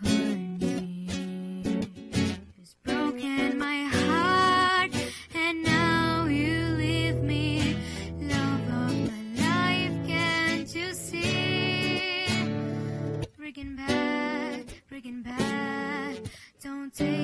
find. It's broken my heart, and now you leave me. Love of my life, can't you see? Breaking back, breaking back. don't take.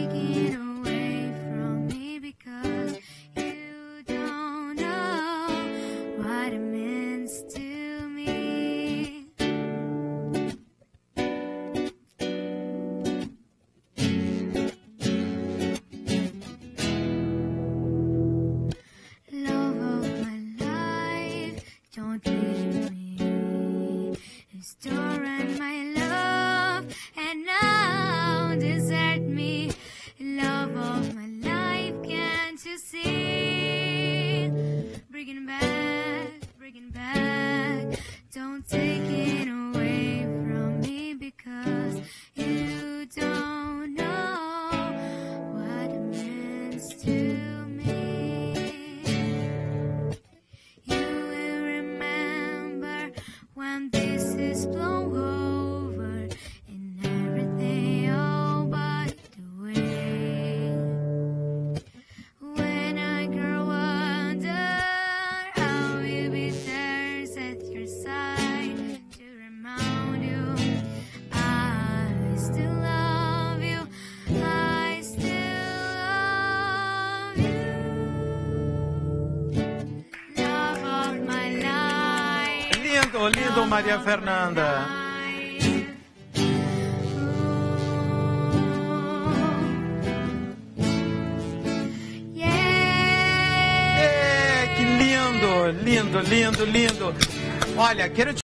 Lindo, lindo, Maria Fernanda. É, que lindo, lindo, lindo, lindo. Olha, quero te